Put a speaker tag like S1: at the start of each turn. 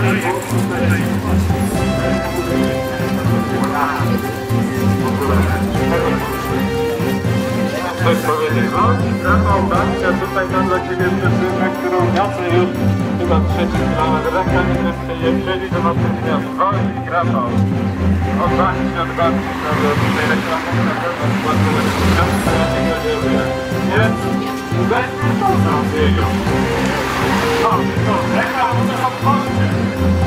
S1: Coś powiedzieć. No, Rafał, babcia, tutaj mam dla Ciebie przesyłkę, którą niosę już chyba trzeci kilometr. Ręka mi jeszcze je wzięli, to na tym dniu. Oj, Rafał. Od babci, od babci, prawda, tutaj reklamówka na pewno składuje. Ja ja tego nie wiem. Więc weźmy to zrobię już. No, to reklamówka to wchodźcie.